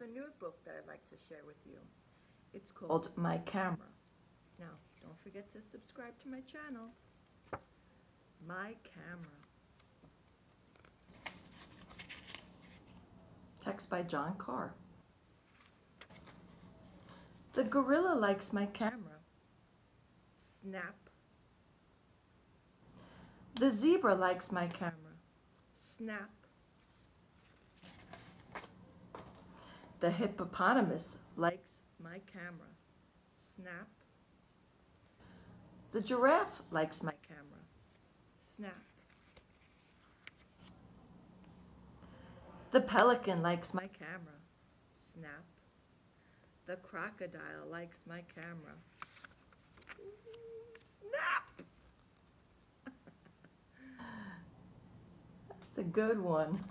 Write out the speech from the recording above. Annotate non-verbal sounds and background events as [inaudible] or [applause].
a new book that I'd like to share with you. It's called My Camera. Now, don't forget to subscribe to my channel. My Camera. Text by John Carr. The gorilla likes my camera. Snap. The zebra likes my camera. Snap. The hippopotamus likes my camera. Snap. The giraffe likes my camera. Snap. The pelican likes my camera. Snap. The crocodile likes my camera. Snap! [laughs] That's a good one.